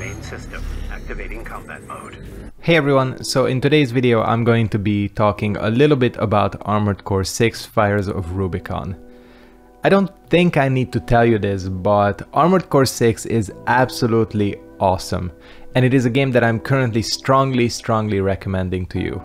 Main system, activating combat mode. Hey everyone, so in today's video I'm going to be talking a little bit about Armored Core 6 Fires of Rubicon. I don't think I need to tell you this, but Armored Core 6 is absolutely awesome, and it is a game that I'm currently strongly, strongly recommending to you.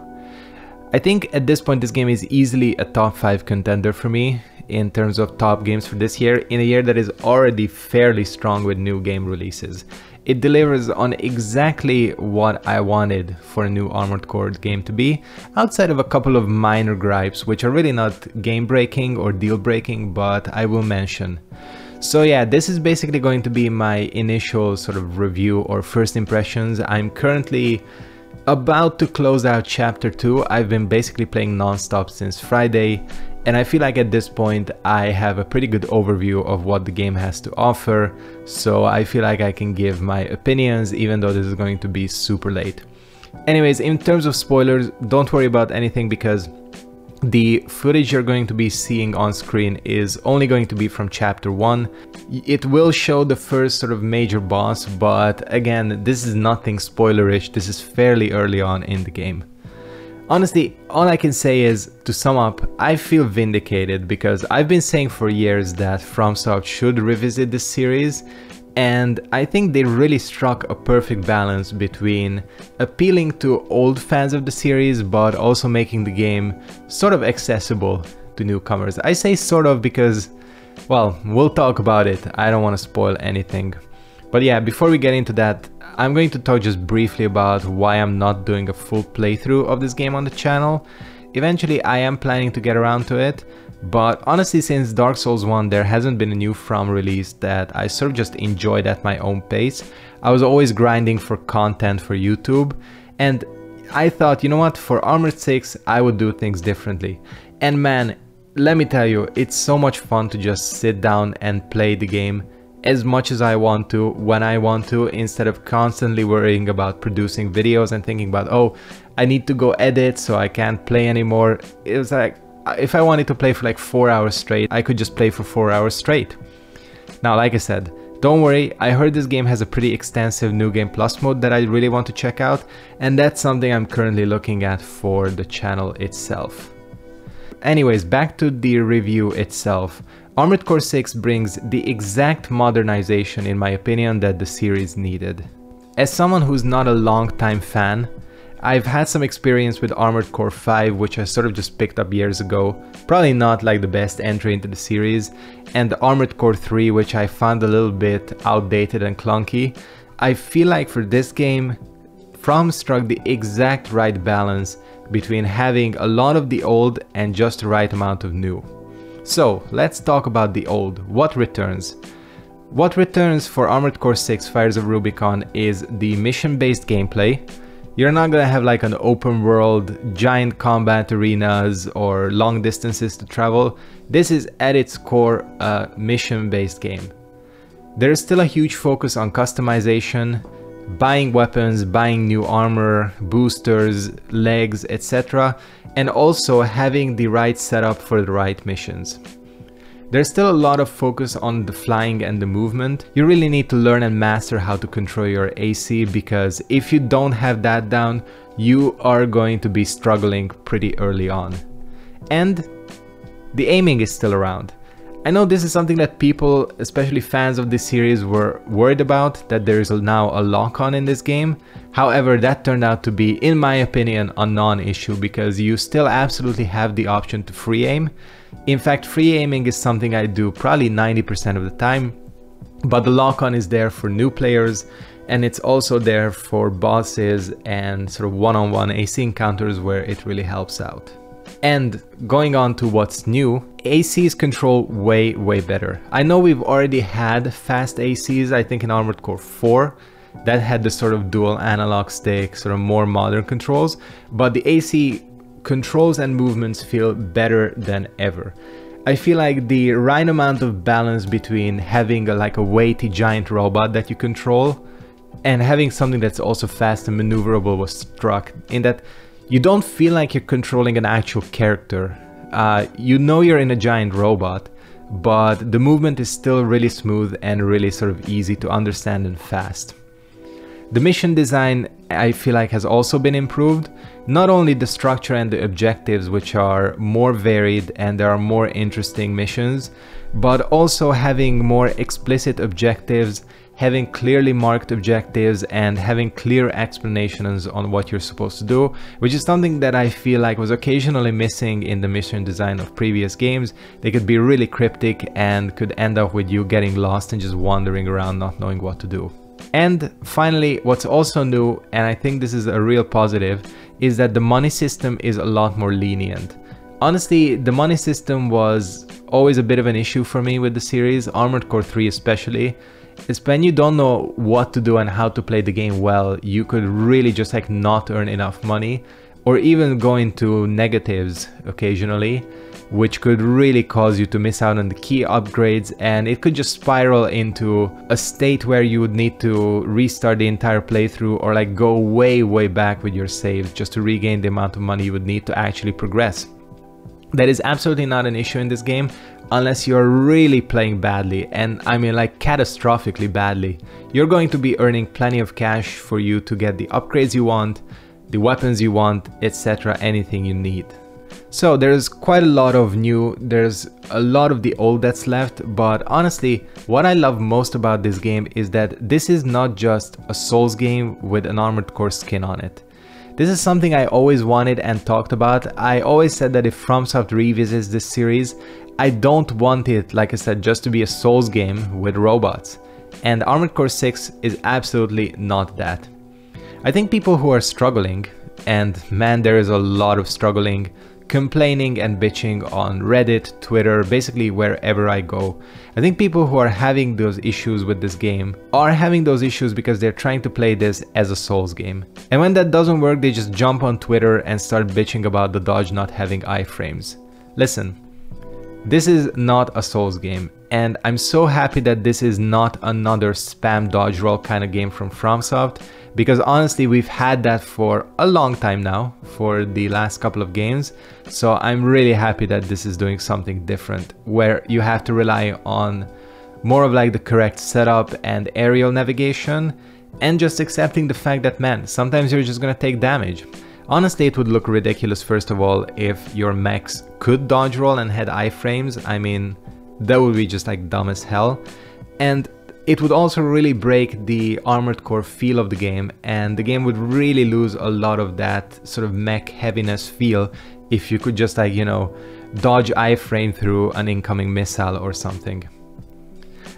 I think at this point this game is easily a top 5 contender for me in terms of top games for this year in a year that is already fairly strong with new game releases. It delivers on exactly what I wanted for a new Armored Core game to be, outside of a couple of minor gripes which are really not game breaking or deal breaking, but I will mention. So yeah, this is basically going to be my initial sort of review or first impressions. I'm currently about to close out chapter 2. I've been basically playing non-stop since Friday and I feel like at this point I have a pretty good overview of what the game has to offer, so I feel like I can give my opinions even though this is going to be super late. Anyways, in terms of spoilers, don't worry about anything because the footage you're going to be seeing on screen is only going to be from chapter 1. It will show the first sort of major boss, but again, this is nothing spoilerish, this is fairly early on in the game. Honestly, all I can say is, to sum up, I feel vindicated because I've been saying for years that FromSoft should revisit this series and I think they really struck a perfect balance between appealing to old fans of the series but also making the game sort of accessible to newcomers. I say sort of because, well, we'll talk about it, I don't want to spoil anything. But yeah, before we get into that, I'm going to talk just briefly about why I'm not doing a full playthrough of this game on the channel. Eventually I am planning to get around to it, but honestly since Dark Souls 1 there hasn't been a new From release that I sort of just enjoyed at my own pace. I was always grinding for content for YouTube and I thought, you know what, for Armored 6 I would do things differently. And man, let me tell you, it's so much fun to just sit down and play the game as much as I want to, when I want to, instead of constantly worrying about producing videos and thinking about, oh, I need to go edit so I can't play anymore. It was like, uh, if I wanted to play for like four hours straight, I could just play for four hours straight. Now, like I said, don't worry, I heard this game has a pretty extensive New Game Plus mode that I really want to check out, and that's something I'm currently looking at for the channel itself. Anyways, back to the review itself. Armored Core 6 brings the exact modernization in my opinion that the series needed. As someone who's not a long-time fan, I've had some experience with Armored Core 5 which I sort of just picked up years ago, probably not like the best entry into the series, and Armored Core 3 which I found a little bit outdated and clunky. I feel like for this game, From struck the exact right balance between having a lot of the old and just the right amount of new. So let's talk about the old, what returns. What returns for Armored Core 6 Fires of Rubicon is the mission-based gameplay. You're not gonna have like an open world, giant combat arenas or long distances to travel. This is at its core a mission-based game. There is still a huge focus on customization, buying weapons, buying new armor, boosters, legs, etc. and also having the right setup for the right missions. There's still a lot of focus on the flying and the movement. You really need to learn and master how to control your AC because if you don't have that down, you are going to be struggling pretty early on. And the aiming is still around. I know this is something that people, especially fans of this series, were worried about, that there is now a lock-on in this game. However, that turned out to be, in my opinion, a non-issue because you still absolutely have the option to free aim. In fact, free aiming is something I do probably 90% of the time, but the lock-on is there for new players and it's also there for bosses and sort of one-on-one -on -one AC encounters where it really helps out. And going on to what's new, ACs control way, way better. I know we've already had fast ACs, I think in Armored Core 4, that had the sort of dual analog stick, sort of more modern controls, but the AC controls and movements feel better than ever. I feel like the right amount of balance between having a, like a weighty giant robot that you control and having something that's also fast and maneuverable was struck in that you don't feel like you're controlling an actual character. Uh, you know you're in a giant robot, but the movement is still really smooth and really sort of easy to understand and fast. The mission design I feel like has also been improved. Not only the structure and the objectives which are more varied and there are more interesting missions, but also having more explicit objectives, having clearly marked objectives and having clear explanations on what you're supposed to do, which is something that I feel like was occasionally missing in the mission design of previous games. They could be really cryptic and could end up with you getting lost and just wandering around not knowing what to do. And finally, what's also new, and I think this is a real positive, is that the money system is a lot more lenient. Honestly, the money system was always a bit of an issue for me with the series, Armored Core 3 especially. It's when you don't know what to do and how to play the game well, you could really just like not earn enough money or even go into negatives occasionally which could really cause you to miss out on the key upgrades and it could just spiral into a state where you would need to restart the entire playthrough or like go way way back with your saves just to regain the amount of money you would need to actually progress. That is absolutely not an issue in this game unless you're really playing badly and I mean like catastrophically badly. You're going to be earning plenty of cash for you to get the upgrades you want, the weapons you want, etc. anything you need. So there's quite a lot of new, there's a lot of the old that's left, but honestly, what I love most about this game is that this is not just a Souls game with an Armored Core skin on it. This is something I always wanted and talked about. I always said that if FromSoft revisits this series, I don't want it, like I said, just to be a Souls game with robots. And Armored Core 6 is absolutely not that. I think people who are struggling, and man there is a lot of struggling, complaining and bitching on Reddit, Twitter, basically wherever I go. I think people who are having those issues with this game are having those issues because they're trying to play this as a Souls game. And when that doesn't work, they just jump on Twitter and start bitching about the dodge not having iframes. Listen, this is not a Souls game, and I'm so happy that this is not another spam dodge roll kind of game from FromSoft because honestly we've had that for a long time now for the last couple of games. So I'm really happy that this is doing something different where you have to rely on more of like the correct setup and aerial navigation and just accepting the fact that man sometimes you're just gonna take damage honestly it would look ridiculous first of all if your mechs could dodge roll and had iframes I mean that would be just like dumb as hell and it would also really break the Armored Core feel of the game and the game would really lose a lot of that sort of mech heaviness feel if you could just like, you know, dodge iframe through an incoming missile or something.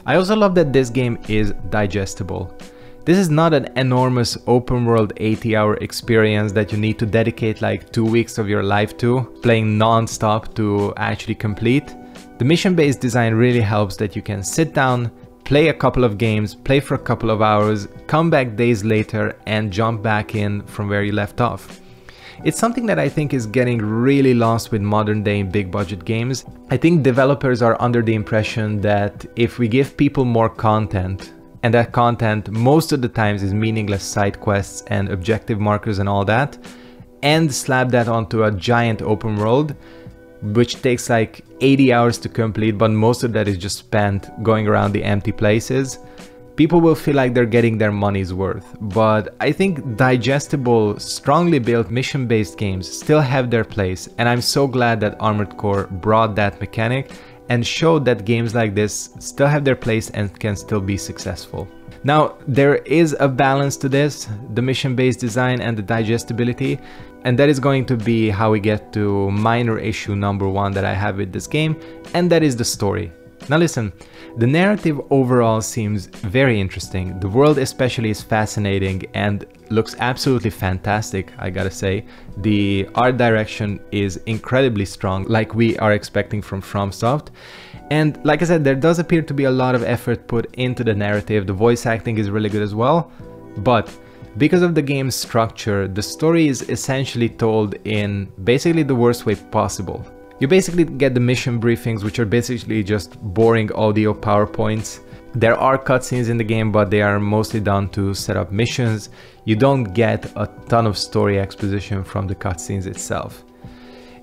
I also love that this game is digestible. This is not an enormous open world 80 hour experience that you need to dedicate like two weeks of your life to, playing non-stop to actually complete. The mission based design really helps that you can sit down, play a couple of games, play for a couple of hours, come back days later and jump back in from where you left off. It's something that I think is getting really lost with modern day big budget games. I think developers are under the impression that if we give people more content, and that content most of the times is meaningless side quests and objective markers and all that, and slap that onto a giant open world, which takes like 80 hours to complete, but most of that is just spent going around the empty places. People will feel like they're getting their money's worth, but I think digestible, strongly built mission-based games still have their place, and I'm so glad that Armored Core brought that mechanic and showed that games like this still have their place and can still be successful. Now, there is a balance to this, the mission-based design and the digestibility, and that is going to be how we get to minor issue number one that I have with this game, and that is the story. Now listen, the narrative overall seems very interesting, the world especially is fascinating and looks absolutely fantastic, I gotta say. The art direction is incredibly strong, like we are expecting from FromSoft. And like I said, there does appear to be a lot of effort put into the narrative, the voice acting is really good as well, but because of the game's structure, the story is essentially told in basically the worst way possible. You basically get the mission briefings, which are basically just boring audio PowerPoints. There are cutscenes in the game, but they are mostly done to set up missions. You don't get a ton of story exposition from the cutscenes itself.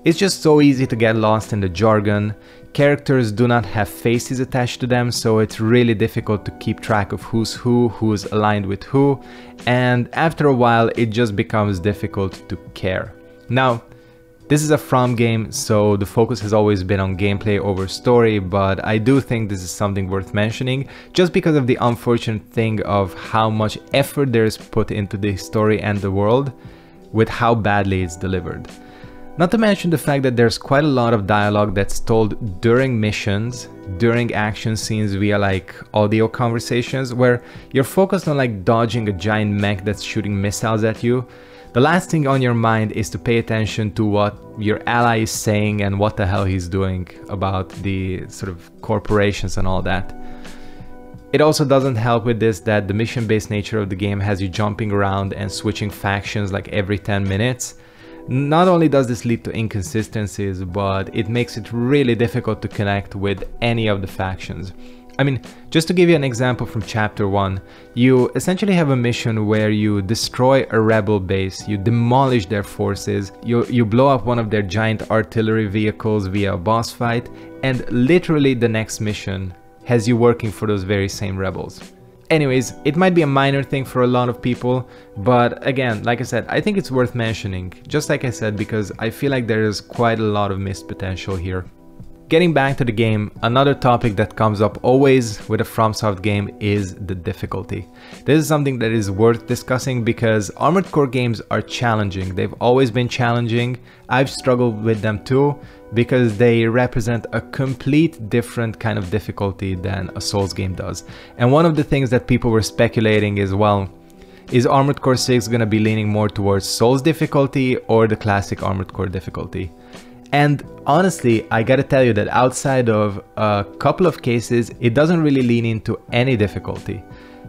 It's just so easy to get lost in the jargon. Characters do not have faces attached to them, so it's really difficult to keep track of who's who, who's aligned with who, and after a while it just becomes difficult to care. Now, this is a From game, so the focus has always been on gameplay over story, but I do think this is something worth mentioning, just because of the unfortunate thing of how much effort there is put into the story and the world, with how badly it's delivered. Not to mention the fact that there's quite a lot of dialogue that's told during missions, during action scenes via like audio conversations, where you're focused on like dodging a giant mech that's shooting missiles at you, the last thing on your mind is to pay attention to what your ally is saying and what the hell he's doing about the sort of corporations and all that. It also doesn't help with this that the mission-based nature of the game has you jumping around and switching factions like every 10 minutes. Not only does this lead to inconsistencies, but it makes it really difficult to connect with any of the factions. I mean, just to give you an example from chapter 1, you essentially have a mission where you destroy a rebel base, you demolish their forces, you, you blow up one of their giant artillery vehicles via a boss fight, and literally the next mission has you working for those very same rebels. Anyways, it might be a minor thing for a lot of people, but again, like I said, I think it's worth mentioning, just like I said, because I feel like there is quite a lot of missed potential here. Getting back to the game, another topic that comes up always with a FromSoft game is the difficulty. This is something that is worth discussing because Armored Core games are challenging. They've always been challenging. I've struggled with them too because they represent a complete different kind of difficulty than a Souls game does. And one of the things that people were speculating is, well, is Armored Core 6 gonna be leaning more towards Souls difficulty or the classic Armored Core difficulty? And honestly, I gotta tell you that outside of a couple of cases, it doesn't really lean into any difficulty.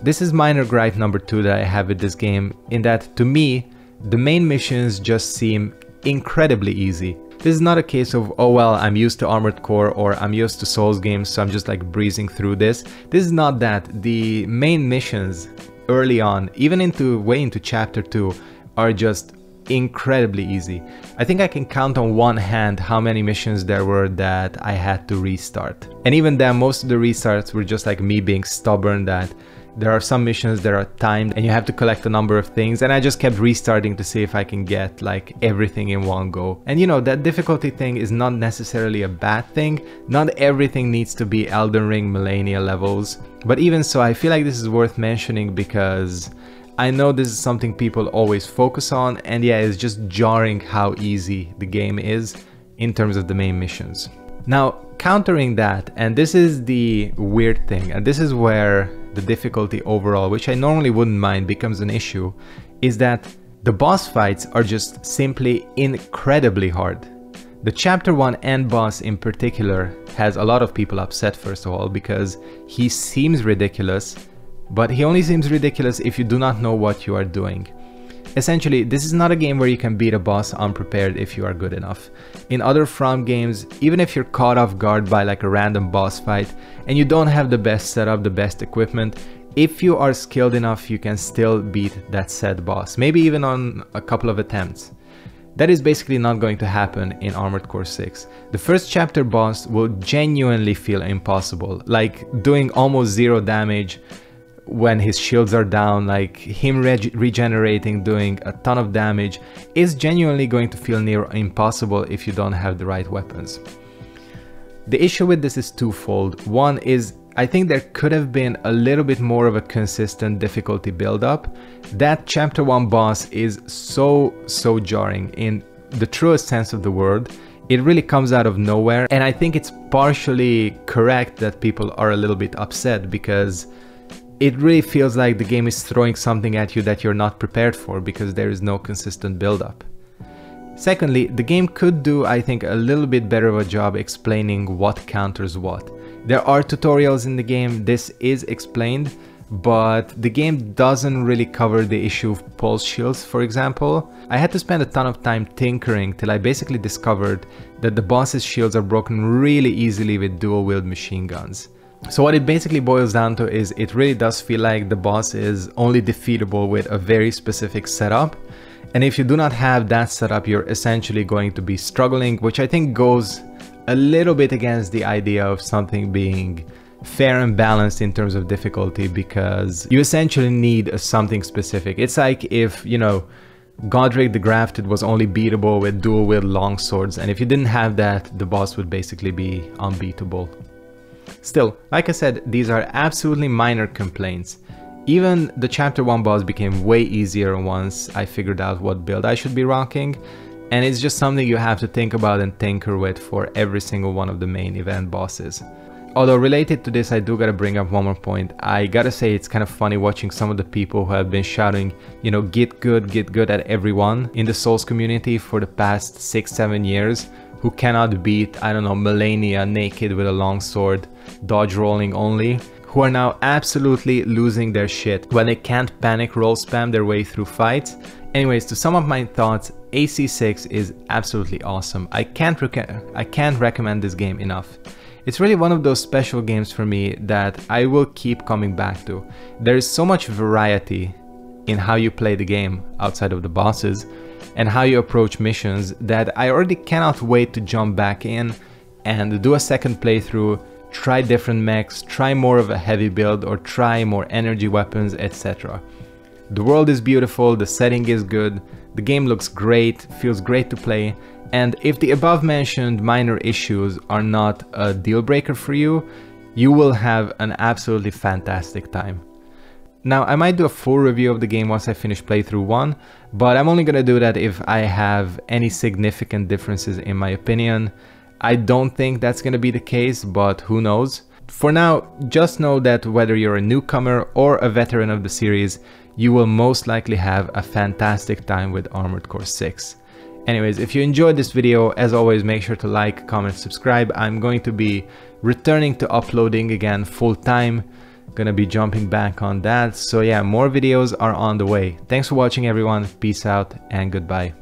This is minor gripe number two that I have with this game, in that to me, the main missions just seem incredibly easy. This is not a case of, oh well, I'm used to Armored Core or I'm used to Souls games, so I'm just like breezing through this. This is not that. The main missions early on, even into way into chapter 2, are just incredibly easy. I think I can count on one hand how many missions there were that I had to restart. And even then, most of the restarts were just like me being stubborn that there are some missions that are timed and you have to collect a number of things and I just kept restarting to see if I can get like everything in one go. And you know, that difficulty thing is not necessarily a bad thing. Not everything needs to be Elden Ring Malenia levels. But even so, I feel like this is worth mentioning because I know this is something people always focus on and yeah, it's just jarring how easy the game is in terms of the main missions. Now, countering that, and this is the weird thing, and this is where the difficulty overall, which I normally wouldn't mind, becomes an issue, is that the boss fights are just simply incredibly hard. The chapter 1 end boss in particular has a lot of people upset first of all because he seems ridiculous but he only seems ridiculous if you do not know what you are doing. Essentially, this is not a game where you can beat a boss unprepared if you are good enough. In other From games, even if you're caught off guard by like a random boss fight and you don't have the best setup, the best equipment, if you are skilled enough, you can still beat that said boss, maybe even on a couple of attempts. That is basically not going to happen in Armored Core 6. The first chapter boss will genuinely feel impossible, like doing almost zero damage, when his shields are down, like him reg regenerating, doing a ton of damage, is genuinely going to feel near impossible if you don't have the right weapons. The issue with this is twofold. One is I think there could have been a little bit more of a consistent difficulty build-up. That chapter 1 boss is so, so jarring in the truest sense of the word. It really comes out of nowhere and I think it's partially correct that people are a little bit upset because it really feels like the game is throwing something at you that you're not prepared for because there is no consistent build-up. Secondly, the game could do, I think, a little bit better of a job explaining what counters what. There are tutorials in the game, this is explained, but the game doesn't really cover the issue of pulse shields, for example. I had to spend a ton of time tinkering till I basically discovered that the boss's shields are broken really easily with dual-wield machine guns. So what it basically boils down to is it really does feel like the boss is only defeatable with a very specific setup. And if you do not have that setup, you're essentially going to be struggling, which I think goes a little bit against the idea of something being fair and balanced in terms of difficulty because you essentially need something specific. It's like if, you know, Godric the Grafted was only beatable with dual wield long swords and if you didn't have that, the boss would basically be unbeatable. Still, like I said, these are absolutely minor complaints. Even the chapter 1 boss became way easier once I figured out what build I should be rocking, and it's just something you have to think about and tinker with for every single one of the main event bosses. Although related to this, I do gotta bring up one more point. I gotta say it's kind of funny watching some of the people who have been shouting, you know, get good, get good at everyone in the Souls community for the past 6-7 years who cannot beat, I don't know, Malenia naked with a long sword, dodge rolling only, who are now absolutely losing their shit when they can't panic roll spam their way through fights. Anyways, to sum up my thoughts, AC6 is absolutely awesome. I can't, I can't recommend this game enough. It's really one of those special games for me that I will keep coming back to. There is so much variety in how you play the game outside of the bosses and how you approach missions that I already cannot wait to jump back in and do a second playthrough, try different mechs, try more of a heavy build or try more energy weapons, etc. The world is beautiful, the setting is good, the game looks great, feels great to play, and if the above mentioned minor issues are not a deal breaker for you, you will have an absolutely fantastic time. Now, I might do a full review of the game once I finish playthrough 1, but I'm only gonna do that if I have any significant differences in my opinion. I don't think that's gonna be the case, but who knows. For now, just know that whether you're a newcomer or a veteran of the series, you will most likely have a fantastic time with Armored Core 6. Anyways, if you enjoyed this video, as always, make sure to like, comment, subscribe. I'm going to be returning to uploading again full time gonna be jumping back on that. So yeah more videos are on the way. Thanks for watching everyone. Peace out and goodbye